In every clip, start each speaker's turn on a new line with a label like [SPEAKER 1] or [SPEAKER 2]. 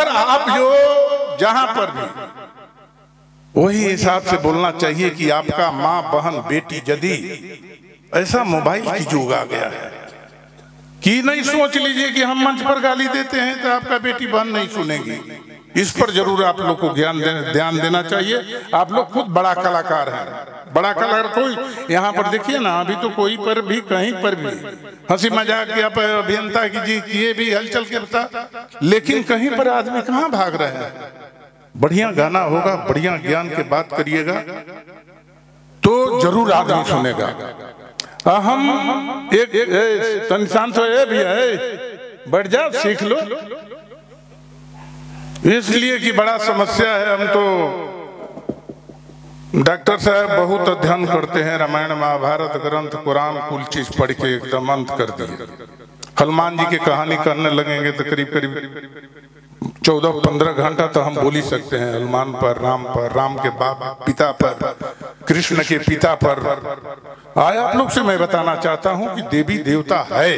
[SPEAKER 1] मगर आप जो जहाँ पर भी वही हिसाब से बोलना चाहिए कि आपका माँ बहन बेटी यदि ऐसा मोबाइल की जुग आ गया है कि नहीं सोच लीजिए कि हम मंच पर गाली देते हैं तो आपका बेटी बहन नहीं सुनेगी। इस पर ज़रूर आप लोग को ज्ञान ध्यान देना चाहिए। आप लोग खुद बड़ा कलाकार हैं। बड़ा कलाकार कोई यहाँ पर देखिए ना अभी तो कोई पर भी कहीं पर भी। हँसी मज़ाक या अभियंता की जी किए भी हलचल के बता। लेकिन कहीं पर आदमी कहाँ भाग रहे हैं? बढ़िया गाना होगा बढ़िया ज्ञान के बात करिएगा। तो ज़रूर आदमी सुनेगा। हम एक, एक तन शांत हो ए भैया ए, बैठ जाओ सीख लो। इसलिए कि बड़ा समस्या है, हम तो डॉक्टर साहब बहुत अध्ययन करते हैं, रामायण, महाभारत ग्रंथ कुरान कुल चीज़ पढ़ के एकदम अंत कर दिए। हनुमान जी की कहानी करने लगेंगे तो करीब करीब चौदह पंद्रह घंटा तो हम बोल ही सकते हैं, हनुमान पर, राम पर, राम के बाप, पिता पर, कृष्ण के पिता पर। आय आप लोग से मैं बताना चाहता हूँ कि देवी देवता है।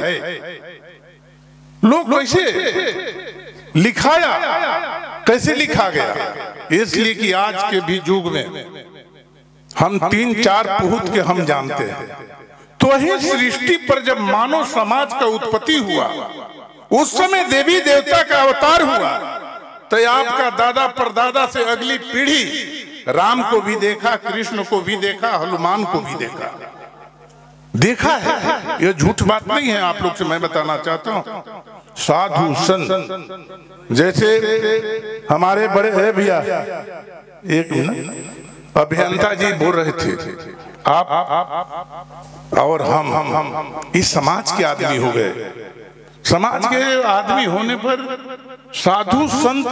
[SPEAKER 1] लोग कैसे? लिखाया। कैसे लिखा गया? इसलिए कि आज के भी युग में हम तीन चार पुहत के हम जानते हैं। तो ही सृष्टि पर जब मानव समाज का उत्पत्ति हुआ उस समय देवी देवता का अवतार हुआ। तो आपका दादा परदादा से अगली पीढ़ी राम को भी देखा कृष्ण को भी देखा हनुमान को भी देखा। देखा है। ये झूठ बात नहीं है आप लोग से मैं बताना चाहता हूँ। साधु संत। जैसे हमारे बड़े है भैया, एक अभियंता जी बोल रहे थे, आप और हम हम हम, इस समाज के आदमी हो गए। समाज के आदमी होने पर साधु संत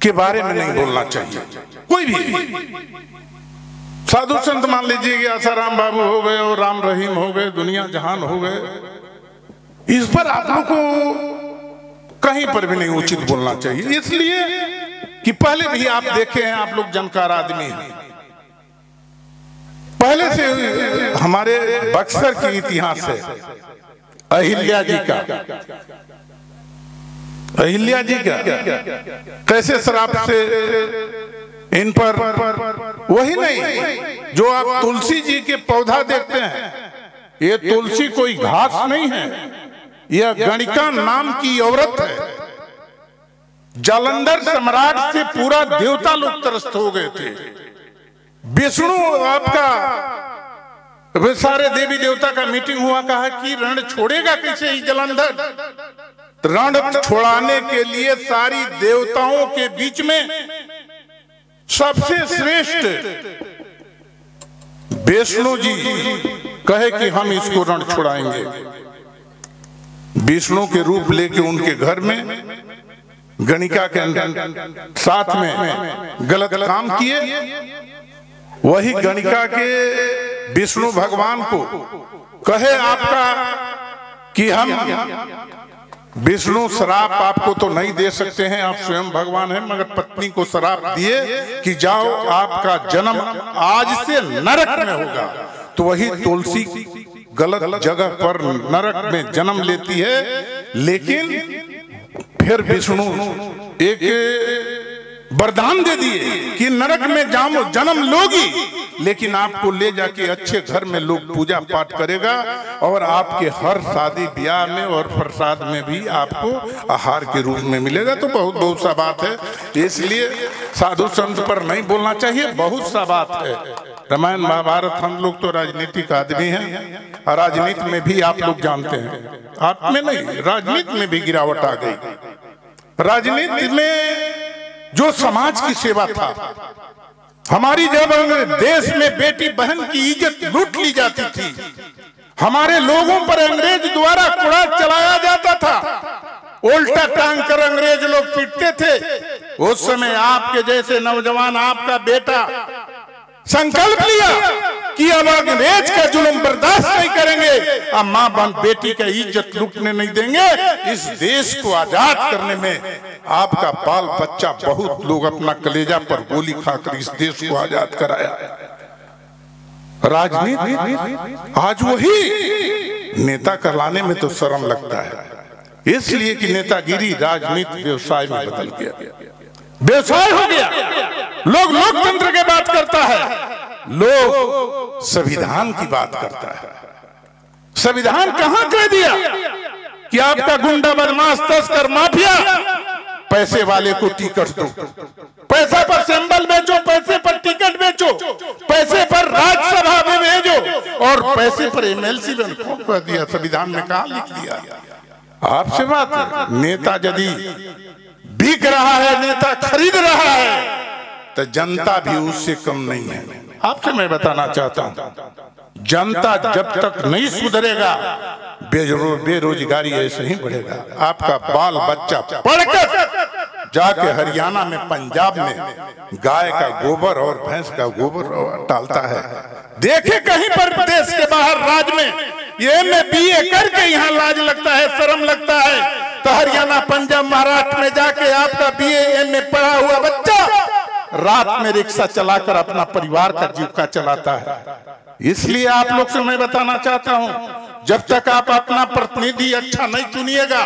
[SPEAKER 1] के बारे में नहीं बोलना चाहिए। कोई भी। साधु संत मान लीजिए कि आसाराम बाबू हो गए और राम रहीम हो गए, दुनिया जहान हो गए। इस पर आप लोग को कहीं पर भी नहीं उचित बोलना चाहिए। इसलिए कि पहले भी आप देखे हैं आप लोग जानकार आदमी हैं। पहले से हमारे बक्सर के इतिहास है, अहिल्या जी का। अहिल्या जी का। कैसे शराब से इन पर, वही नहीं, जो आप तुलसी जी के पौधा देखते हैं, ये तुलसी कोई घास नहीं है। यह गणिका नाम की औरत है। जालंधर सम्राट से पूरा देवता लोग त्रस्त हो गए थे। विष्णु, आपका वे सारे देवी देवता का मीटिंग हुआ, कहा कि रण छोड़ेगा कैसे ही जलंधर? रण छोड़ाने के लिए सारी देवताओं के बीच में सबसे श्रेष्ठ विष्णु जी कहे कि हम इसको रण छुड़ाएँगे। विष्णु के रूप लेके उनके घर में गणिका के साथ में गलत काम किए। वही गणिका के विष्णु भगवान को कहे आपका कि हम विष्णु शराप आपको तो नहीं दे सकते हैं, आप स्वयं भगवान हैं, मगर पत्नी को शराप दिए कि जाओ, आपका जन्म आज से नरक में होगा। तो वही तुलसी गलत जगह पर नरक में जन्म लेती है लेकिन फिर विष्णु एक वरदान दे दिए कि नरक में जामो जन्म लोगी। लेकिन आपको ले जाके अच्छे घर में लोग पूजा पाठ करेगा और आपके हर शादी ब्याह में और प्रसाद में भी आपको आहार के रूप में मिलेगा। तो बहुत बहुत सा बात है। इसलिए साधु संत पर नहीं बोलना चाहिए, बहुत सा बात है। रामायण, महाभारत, हम लोग तो राजनीतिक आदमी हैं और राजनीति में भी आप लोग जानते हैं। आप में नहीं, राजनीति में भी गिरावट आ गई। राजनीति में जो समाज की सेवा था। हमारी जब देश में बेटी बहन की इज़्ज़त लूट ली जाती थी, हमारे लोगों पर अंग्रेज़ द्वारा कुड़ा चलाया जाता था। उल्टा टांग कर अंग्रेज़ लोग पीटते थे। उस समय आपके जैसे नौजवान आपका बेटा संकल्प लिया कि अब अंग्रेज़ का जुल्म बर्दाश्त नहीं करेंगे अब माँ बहन बेटी का इज़्ज़त लुटने नहीं देंगे इस देश को आज़ाद करने में आपका बाल बच्चा बहुत लोग अपना कलेजा पर गोली खाकर इस देश को आज़ाद कराया। राजनीति आज वही नेता कहलाने में तो शर्म लगता है। इसलिए कि नेतागिरी राजनीति व्यवसाय में बदल गया। व्यवसाय हो गया। लोग लोकतंत्र की बात करता है। लोग संविधान की बात करता है। संविधान कहाँ कह दिया? कि आपका गुंडा बदमाश, तस्कर, माफिया, पैसे वाले को टिकट दो। पैसे पर सिंबल बेचो, पैसे पर टिकट बेचो, पैसे पर राज्यसभा में भेजो, और पैसे पर एमएलसी में कह दिया। संविधान में कहा लिख दिया? आपसे बात नेता यदि बिक रहा है नेता खरीद रहा है तो जनता भी उससे कम नहीं है। आपसे मैं बताना चाहता हूँ जनता जब तक नहीं सुधरेगा बेरोजगारी ऐसे ही बढ़ेगा। आपका बाल बच्चा पढ़कर जाके हरियाणा में पंजाब में गाय का गोबर और भैंस का गोबर डालता है। देखे कहीं पर देश के बाहर राज में ये में बीए करके यहाँ लाज लगता है शर्म लगता है। तो हरियाणा पंजाब महाराष्ट्र में जाके आपका बी में पढ़ा हुआ बच्चा रात में रिक्शा चलाकर अपना परिवार का जीविका चलाता है। इसलिए आप लोग से मैं बताना चाहता हूँ, जब तक आप अपना प्रतिनिधि अच्छा नहीं चुनिएगा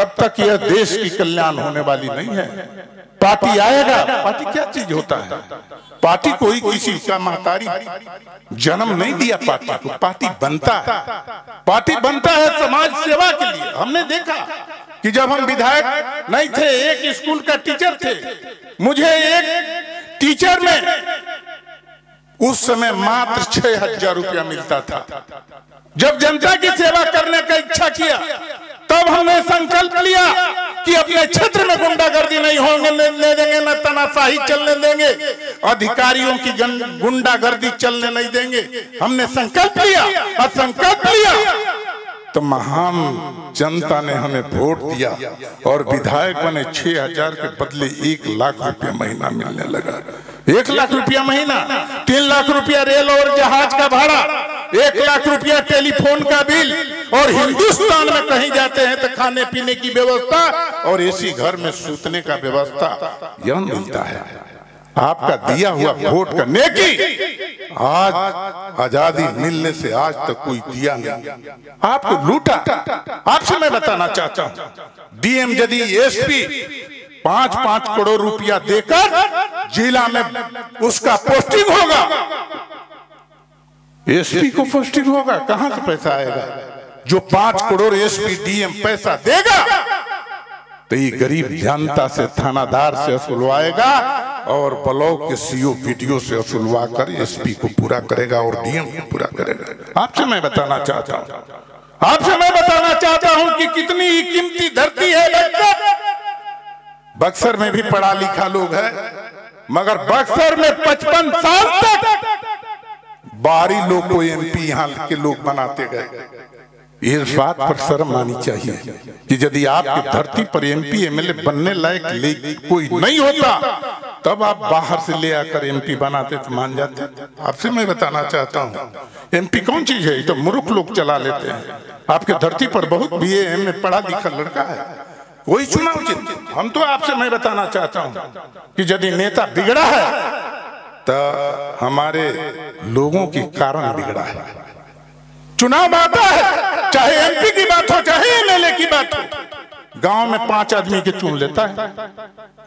[SPEAKER 1] तब तक यह देश की कल्याण होने वाली नहीं है। पार्टी आएगा, पार्टी क्या चीज़ होता है? पार्टी कोई किसी का महतारी जन्म नहीं दिया पार्टी को, पार्टी बनता है। पार्टी बनता है समाज सेवा के लिए। हमने देखा कि जब हम विधायक नहीं थे, एक स्कूल का टीचर थे, मुझे एक टीचर में उस समय मात्र छह हज़ार रुपया मिलता था। जब जनता की सेवा करने का इच्छा किया, तब हमने संकल्प लिया कि अपने क्षेत्र में गुंडागर्दी नहीं होंगे ले देंगे, न तनाशाही चलने देंगे, अधिकारियों की गुंडागर्दी चलने नहीं देंगे। हमने संकल्प लिया और संकल्प लिया। तो महान जनता ने हमें वोट दिया और विधायक बने छह हज़ार के बदले एक लाख रुपया महीना मिलने लगा। एक लाख रुपया महीना तीन लाख रुपया रेल और जहाज़ का भाड़ा एक लाख रुपया टेलीफोन का बिल और हिंदुस्तान में कहीं जाते हैं तो खाने पीने की व्यवस्था और एसी घर में सूतने का व्यवस्था यह मिलता है। आपका दिया हुआ वोट का नेकी। आज आज़ादी मिलने से आज तक कोई दिया नहीं। आपको लूटा। आपसे मैं बताना चाहता हूँ। डीएम यदि एसपी पाँच पाँच करोड़ रुपया देकर जिला में उसका पोस्टिंग होगा। एसपी को पोस्टिंग होगा कहाँ से पैसा आएगा? जो पाँच करोड़ एसपी डीएम पैसा देगा तो ये गरीब जनता से थानादार से असुलवाएगा और ब्लॉक के सीओ पीटीओ से असुलवा कर एसपी को पूरा करेगा और डीएम को पूरा करेगा। आपसे मैं बताना चाहता हूँ। आपसे मैं बताना चाहता हूँ कि कितनी कीमती धरती है बक्सर में भी पढ़ा लिखा लोग है। मगर बक्सर में पचपन साल तक बाहरी लोग को एमपी यहाँ के लोग बनाते गए। इस बात पर शर्म आनी चाहिए कि यदि आपकी धरती पर एमपी एमएलए बनने लायक कोई नहीं होता, तब आप बाहर से ले आकर एमपी बनाते तो मान जाते। आपसे मैं बताना चाहता हूँ एमपी कौन चीज़ है? तो मूर्ख लोग चला लेते हैं। आपके धरती पर बहुत बी एम पढ़ा लिखा लड़का है। वही चुनाव चिन्ह। हम तो आपसे मैं बताना चाहता हूँ कि यदि नेता बिगड़ा है तो हमारे लोगों के कारण बिगड़ा है। चुनाव आता है, चाहे एमपी की बात हो, चाहे एमएलए की बात हो, गाँव में पाँच आदमी के चुन लेता है,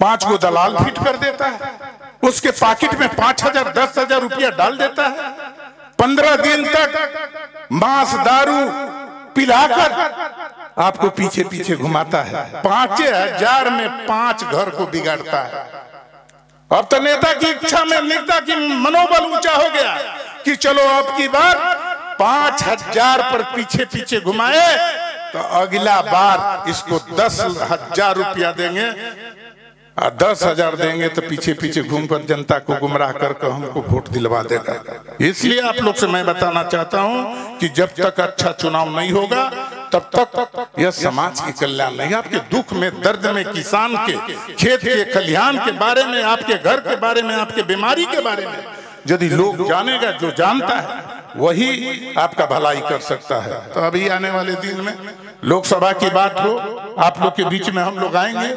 [SPEAKER 1] पाँच को दलाल फिट कर देता है, उसके पॉकेट में पाँच हज़ार, दस हज़ार रुपया डाल देता है, पंद्रह दिन तक मांस दारू पिलाकर आपको पीछे पीछे घुमाता है। पांचे हज़ार में पाँच घर को बिगाड़ता है। अब तो नेता की इच्छा में नेता की मनोबल ऊँचा हो गया कि चलो आपकी बार पाँच हज़ार पर पीछे पीछे घुमाए तो अगला बार इसको दस हज़ार रुपया देंगे। दस हज़ार देंगे तो पीछे पीछे घूम घूमकर जनता को गुमराह करके हमको वोट दिलवा देगा। इसलिए आप लोग से मैं बताना चाहता हूँ कि जब तक अच्छा चुनाव नहीं होगा, तब तक यह समाज के कल्याण नहीं, आपके दुख में, दर्द में, किसान के, खेत के, खलिहान के बारे में, आपके घर के बारे में, आपके बीमारी के बारे में यदि लोग जानेगा जो जानता है वही आपका भलाई कर सकता है। तो अभी आने वाले दिन में लोकसभा की बात हो आप लोग के बीच में हम लोग आएँगे।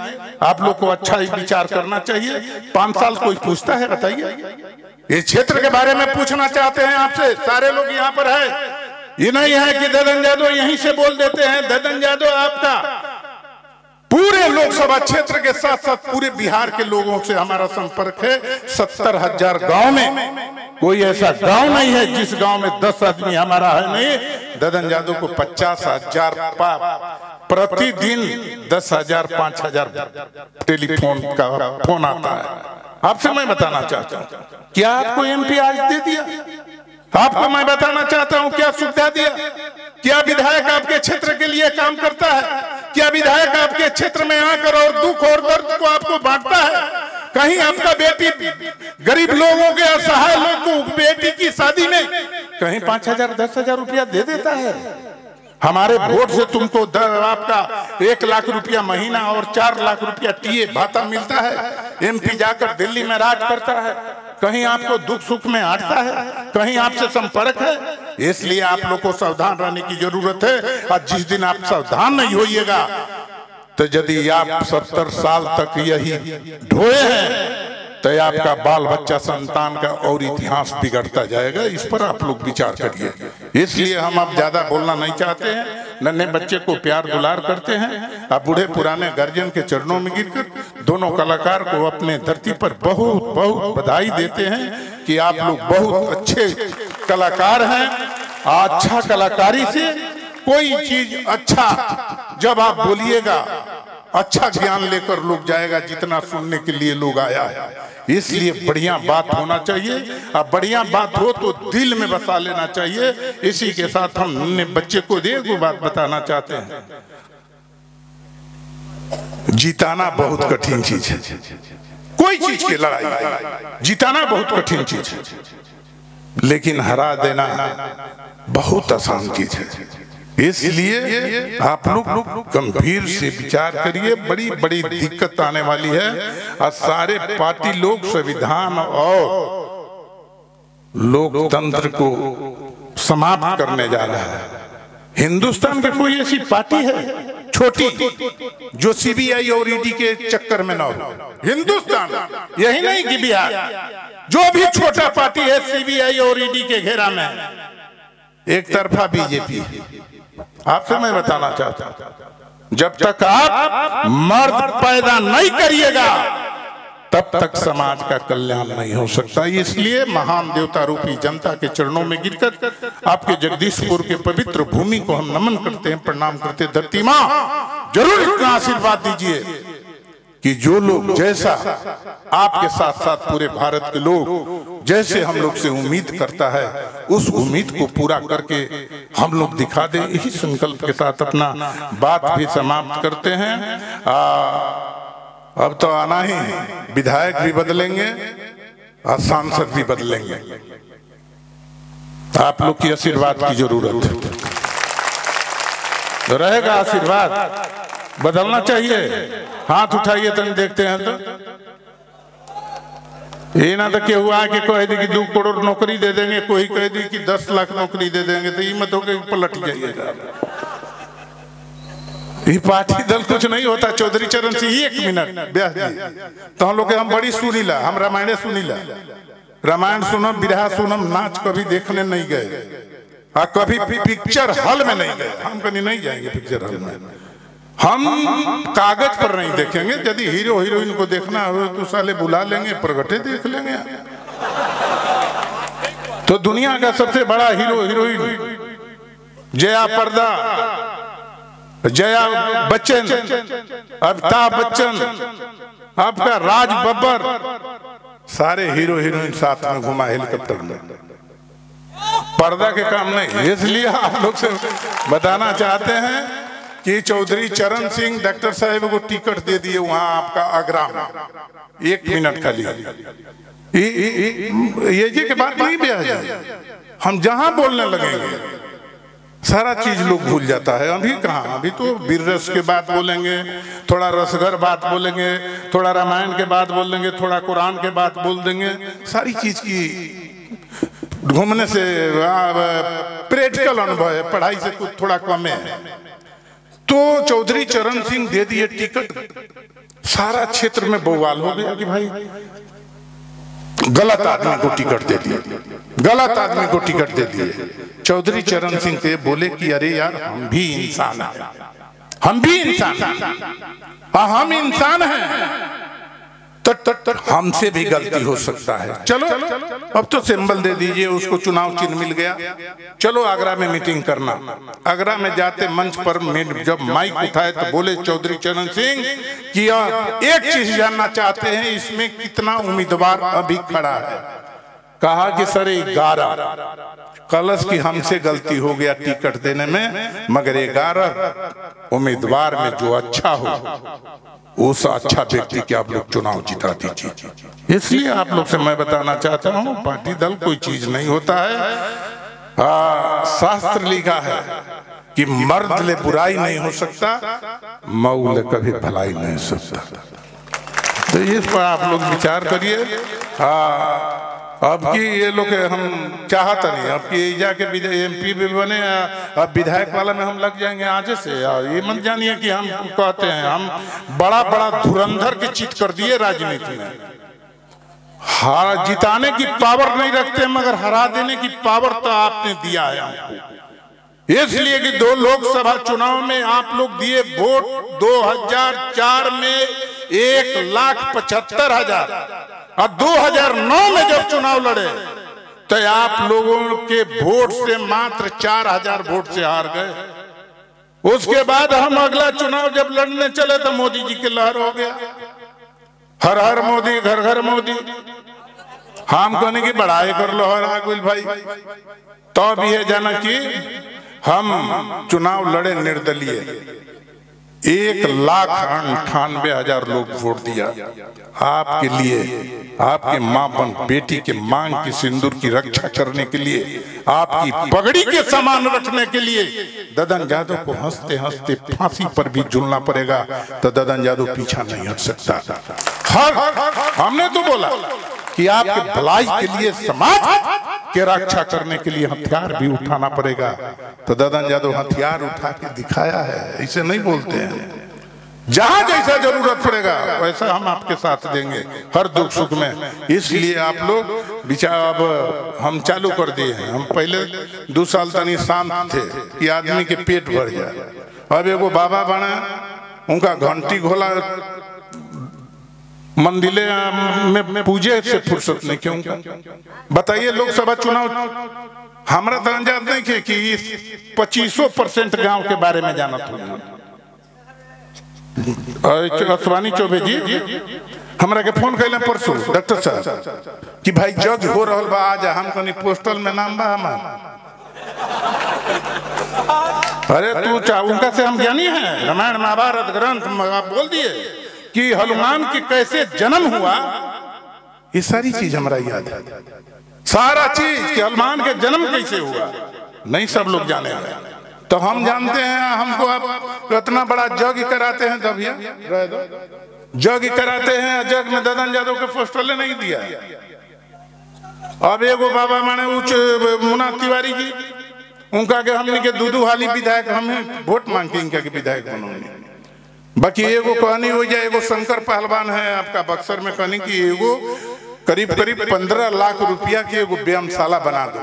[SPEAKER 1] आप लोग को अच्छा ही विचार करना चाहिए। पाँच साल कोई पूछता है बताइए। इस क्षेत्र के बारे में पूछना चाहते हैं आपसे। सारे लोग यहाँ पर है। ये नहीं है कि ददन जादव यहीं से बोल देते हैं ददन जादव आपका। पूरे लोकसभा क्षेत्र के साथ साथ पूरे बिहार के लोगों से हमारा संपर्क है। सत्तर हज़ार गाँव में। कोई ऐसा गाँव नहीं है जिस गाँव में दस आदमी हमारा है नहीं। ददन यादव को पचास हज़ार प्रतिदिन दस हज़ार, पाँच हज़ार टेलीफोन का फ़ोन आता है। आपसे मैं बताना चाहता हूँ। क्या आपको एमपी आज दे दिया? आपको मैं बताना चाहता हूँ, क्या सुविधा दिया? क्या विधायक आपके क्षेत्र के लिए काम करता है? क्या विधायक आपके क्षेत्र में आकर और दुख और दर्द को आपको बांटता है। कहीं आपका बेटी गरीब लोगों के असहाय लोग को बेटी की शादी में कहीं पाँच हज़ार, दस हज़ार रुपया दे देता है। हमारे वोट से तुमको आपका एक लाख रुपया महीना और चार लाख रुपया टीए भाता मिलता है। एमपी जाकर दिल्ली में राज करता है। कहीं आपको दुख सुख में आटता है। कहीं आपसे संपर्क है। इसलिए आप लोग को सावधान रहने की ज़रूरत है। और जिस दिन आप सावधान नहीं होइएगा तो यदि आप सत्तर साल तक यही ढोए हैं तो आपका बाल बच्चा संतान का और इतिहास बिगड़ता जाएगा, इस पर आप लोग विचार करिए। इसलिए हम अब ज़्यादा बोलना नहीं चाहते हैं, नन्हे बच्चे को प्यार दुलार करते हैं। अब बूढ़े पुराने गर्जन के चरणों में गिरकर दोनों कलाकार को अपने धरती पर बहुत बहुत बधाई देते हैं कि आप लोग बहुत अच्छे कलाकार हैं अच्छा कलाकारी से कोई चीज़ अच्छा जब आप बोलिएगा अच्छा ज्ञान लेकर लोग जाएगा जितना सुनने के लिए लोग आया है। इसलिए बढ़िया बात होना चाहिए। अब बढ़िया बात हो तो दिल में बसा लेना चाहिए। इसी के साथ हम नन्हे बच्चे को एक बात बताना चाहते हैं। जिताना बहुत कठिन चीज़ है। कोई चीज़ की लड़ाई जिताना बहुत कठिन चीज़ है। लेकिन हरा देना बहुत आसान चीज़ है। इसलिए आप लोग गंभीर से विचार करिए, बड़ी बड़ी दिक्कत आने वाली है। और सारे पार्टी लोग संविधान और लोकतंत्र को समाप्त करने जा रहा है। हिंदुस्तान की कोई ऐसी पार्टी है? छोटी, जो सीबीआई और ईडी के चक्कर में ना हो। हिंदुस्तान, यही नहीं कि बिहार। जो भी छोटा पार्टी है सीबीआई और ईडी के घेरा में। एक तरफा बीजेपी आपसे मैं बताना चाहता हूँ जब तक आप मर्द पैदा नहीं करिएगा तब तक समाज का कल्याण नहीं हो सकता। इसलिए महान देवता रूपी जनता के चरणों में गिरकर आपके जगदीशपुर के पवित्र भूमि को हम नमन करते हैं प्रणाम करते हैं। धरती माँ ज़रूर इतना आशीर्वाद दीजिए। कि जो लोग जैसा आपके साथ साथ पूरे भारत के लोग जैसे हम लोग से उम्मीद करता है उस उम्मीद को पूरा करके हम लोग दिखा दें यही संकल्प के साथ अपना बात भी समाप्त करते हैं। आ, अब तो आना ही। विधायक भी बदलेंगे और सांसद भी बदलेंगे। आप लोग की आशीर्वाद की ज़रूरत है। रहेगा आशीर्वाद। बदलना चाहिए। हाथ उठाइए तो देखते हैं तो। ये ना तो के हुआ कि कह दी कि दो करोड़ नौकरी दे देंगे, कोई कह दी कि दस लाख नौकरी दे देंगे तो ये मत हो पलट जाइएगा ये पार्टी दल कुछ नहीं होता, चौधरी चरण सिंह ही एक मिनट ब्याह तो हम लोग हम बड़ी सुनीला, हम रामायण सुनीला। रामायण सुनम विरहा सुनम, नाच कभी देखने नहीं गए। आ कभी पिक्चर हॉल में नहीं गए। हम कभी नहीं जाएँगे पिक्चर हॉल में। हम कागज़ पर नहीं देखेंगे, यदि हीरो हीरोइन को देखना हो तो साले बुला लेंगे, प्रगटे देख लेंगे। तो दुनिया का सबसे बड़ा हीरो हीरोइन, जया पर्दा, जया बच्चन, अमिताभ बच्चन, आपका राज बब्बर, सारे हीरो हीरोइन साथ में घुमा हेलीकॉप्टर में। पर्दा के काम नहीं, इसलिए आप लोग से बताना चाहते हैं कि चौधरी चरण सिंह डॉक्टर साहब को टिकट दे दिए वहाँ आपका आगरा में। एक मिनट का लिए ये जी के बात नहीं ब्याह हम जहाँ बोलने लगेंगे, सारा चीज़ लोग भूल जाता है। अभी कहा? अभी तो वीर रस के बाद बोलेंगे, थोड़ा रसगर बात बोलेंगे, थोड़ा रामायण के बाद बोल देंगे थोड़ा कुरान के बाद बोल देंगे। सारी चीज़ की घूमने से प्रैक्टिकल अनुभव है। पढ़ाई से कुछ थोड़ा कम है। तो चौधरी चरण सिंह दे दिए टिकट। सारा क्षेत्र में बवाल हो गया कि भाई गलत आदमी को टिकट दे दिए। गलत आदमी को टिकट दे दिए। चौधरी चरण सिंह से बोले कि अरे यार हम भी इंसान हैं। हम भी इंसान हैं। हाँ, हम इंसान हैं। तो, तो, तो हमसे भी गलती हो सकता है। चलो अब तो सिंबल दे दीजिए उसको चुनाव चिन्ह मिल गया। चलो आगरा में मीटिंग करना। आगरा में जाते मंच पर जब माइक उठाए तो बोले चौधरी चरण सिंह कि एक चीज़ जानना चाहते हैं इसमें कितना उम्मीदवार अभी खड़ा है। कहा कि सर ग्यारह। कलश की हमसे गलती हो गया टिकट देने में मगर ग्यारह उम्मीदवार में जो अच्छा हो। उस अच्छा व्यक्ति के आप लोग चुनाव जिता दीजिए। इसलिए आप लोग से मैं बताना चाहता हूँ पार्टी दल कोई चीज़ नहीं होता है। आ, शास्त्र लिखा है कि मर्द ले बुराई नहीं हो सकता मऊ ले कभी भलाई नहीं हो सकता। तो इस पर आप लोग विचार करिए। अब की ये लोग हम चाहता नहीं, अब की जाके एम पी भी बने, अब विधायक वाला में हम लग जाएँगे आज से। ये मत जानिए कि हम कहते हैं, हम बड़ा बड़ा धुरंधर की चित कर दिए राजनीति में। हार जिताने की पावर नहीं रखते, मगर हरा देने की पावर तो आपने दिया है हमको। इसलिए कि दो लोकसभा चुनाव में आप लोग दिए वोट 2004 में एक लाख पचहत्तर हज़ार। और 2009 में जब चुनाव लड़े तो आप लोगों के वोट से मात्र चार हज़ार वोट से हार गए। उसके बाद हम अगला चुनाव जब लड़ने चले तो मोदी जी की लहर हो गया। हर हर मोदी, घर घर मोदी। हम कहने की बढ़ाई कर लो, हर आगुल भाई। तो भी है जाना कि हम चुनाव लड़े निर्दलीय। एक लाख अंठानवे हज़ार लोग वोट दिया। आपके लिए, आपके माँ बन, बेटी के मांग की सिंदूर की रक्षा करने के लिए, आपकी पगड़ी के समान रखने के लिए ददन यादव को हँसते हँसते फांसी पर भी झूलना पड़ेगा तो ददन यादव पीछा नहीं हट सकता। हर, हमने तो बोला कि आपके भलाई के लिए समाज के रक्षा करने के लिए हथियार भी उठाना पड़ेगा। तो ददन यादव हथियार उठा के दिखाया है ऐसे नहीं बोलते हैं। जहाँ जैसा ज़रूरत पड़ेगा, वैसा हम आपके साथ देंगे, हर दुख सुख में। इसलिए आप लोग विचार अब हम चालू कर दिए हैं। हम पहले दो साल तनी शांत थे कि आदमी के पेट भर जाए। अब एगो बाबा बना, उनका घंटी घोला मंदिले में पूजे से फुर्सत नहीं क्यों? बताइए लोकसभा चुनाव, हमारा तो अंजाद नहीं थे कि पच्चीसों परसेंट गाँव के बारे में जाना था। असवानी चौबे जी, हमरा के फ़ोन कैले परसों, डॉक्टर साहब, कि भाई जज हो रहा बा आज, हम कनी पोस्टल में नाम बा हमार। अरे तू चाह उनका से हम ज्ञानी हैं, रामायण, महाभारत ग्रंथ बोल दिए। कि हनुमान के कैसे जन्म हुआ, ये सारी चीज़ हमारा याद है। सारा चीज़ कि हनुमान के जन्म कैसे हुआ, नहीं सब लोग जाने हैं तो हम जानते हैं, हमको अब इतना बड़ा जग कराते हैं तभी जग कराते हैं, जग में ददन यादव के पोस्टर नहीं दिया अब एगो बाबा माने उच्च मुना तिवारी जी, उनका के हमने के दूधू हाली विधायक हमें वोट मांग के इनका के विधायक बनोगे बाकी एगो कहानी हो जाए एगो शंकर पहलवान है आपका बक्सर में कहनी की एगो करीब करीब पंद्रह लाख रुपया की एगो व्यायामशाला बना दो।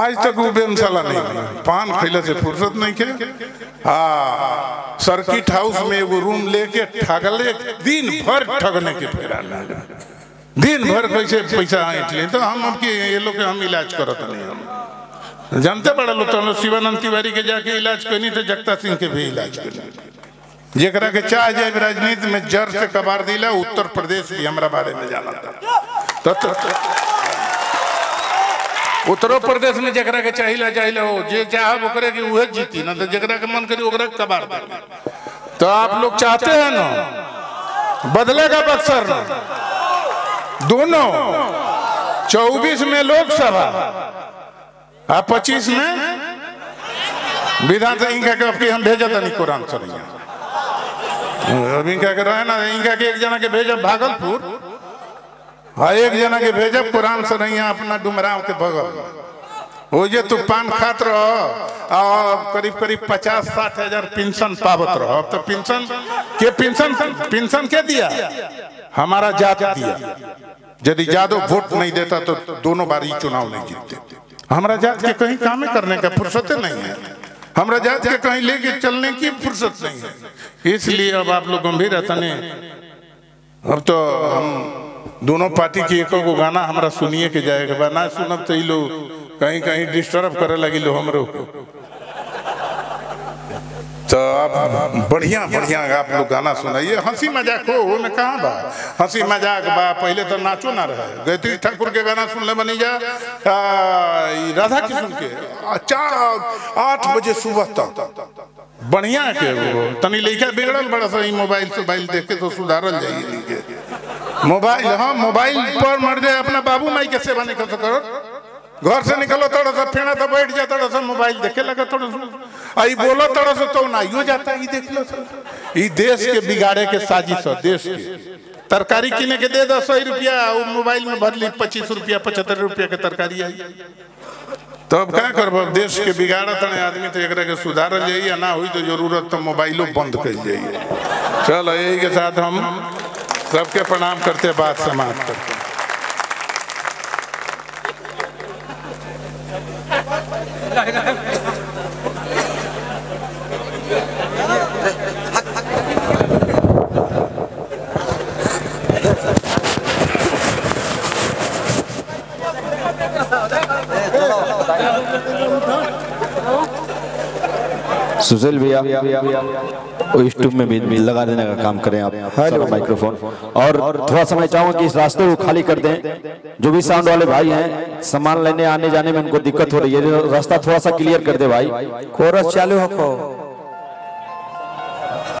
[SPEAKER 1] आज तक वो व्यायामशाला नहीं बना पान खैला से फुर्सत नहीं के हाँ। सर्किट हाउस में एगो रूम लेके ठगले दिन भर ठगने के फेरा दिन भर कैसे पैसा ऐंठ ले तो हम अब ये लोग हम इलाज करत नहीं हम जानते बड़ा लोग तो शिवानंद तिवारी के जाके इलाज करनी थे जगता सिंह के भी इलाज करनी। जेकरा के चाह जाए राजनीति में जड़ से कबार दिला उत्तर प्रदेश भी हमारा बारे में जाना था तो, तो, तो उत्तर प्रदेश में जरा के चाहिए चाहिए हो जे चाह ओकरे की उहे जीती ना तो जरा के मन करी ओकरा कबार दे। तो आप लोग चाहते हैं ना? बदलेगा बक्सर दोनों। चौबीस में लोकसभा। और पच्चीस में? विधानसभा इनका के आपके हम भेजा था नहीं, कुरान सर अब इनका के रहे ना, इनका के एक जना के भेजा, भागलपुर। हाँ एक जना के भेजब कुरान से अपना डुमराव के बगल। हो जे तू पान खात रहो करीब करीब पचास, साठ हज़ार पेंशन पावत रहो। तो पेंशन, के पेंशन पेंशन के दिया? हमारा जात दिया। यदि जादव वोट नहीं देता तो दोनों बार ही चुनाव नहीं जीतते। हमारा जात के कहीं काम करने का फुर्सत नहीं है। हमरा जात के कहीं लेके चलने की फुर्सत नहीं है। इसलिए अब आप लोग गंभीर है अब तो हम दोनों पार्टी के एक को गाना हमारा सुनिए के जाएगा। ना सुनब तो लोग कहीं कहीं डिस्टर्ब करे लगी लो हमरो तो आप बढ़िया बढ़िया आप लोग गाना सुनाइए। हँसी मज़ाक हो में कहाँ बा? हँसी मज़ाक बा, पहले तो नाचो ना रहे। गायत्री ठाकुर के गाना सुन ले बनी जा। राधा कृष्ण के। चार, आठ बजे सुबह तक। बढ़िया के वो। तनी लइका बिगड़ल बड़ा सा मोबाइल से मोबाइल देख के तो सुधारल जाइए। मोबाइल हाँ मोबाइल पर मर जाए, अपना बाबू माई के सेवा नहीं कर करो घर से निकलो, थोड़ा सा फेना तो बैठ जाए थोड़ा सा मोबाइल देखे लगा थोड़ा सा। आई बोलो थोड़ा सा तो ना यो जाता है देख लो। सर ई देश के बिगाड़े के साजिश है देश के। तरकारी किने के दे दो सौ रुपया वो मोबाइल में भर ली पच्चीस रुपया पचहत्तर रुपया के तरकारी आई तो अब क्या करब देश के बिगाड़त है आदमी तो एक के सुधारल जाइए या ना हुई तो ज़रूरत तो मोबाइलो बंद कर जाइए चलो यही के साथ हम सबके प्रणाम करते बात समाप्त करते हैं।
[SPEAKER 2] सुशील भैया यूट्यूब में भी लगा देने का काम करें आप माइक्रोफोन और थोड़ा समय मैं चाहूँगा कि इस रास्ते को खाली कर दें जो भी साउंड वाले भाई हैं सामान लेने आने जाने में उनको दिक्कत हो रही है रास्ता थोड़ा सा क्लियर कर दे भाई।
[SPEAKER 3] कोरस चालू हो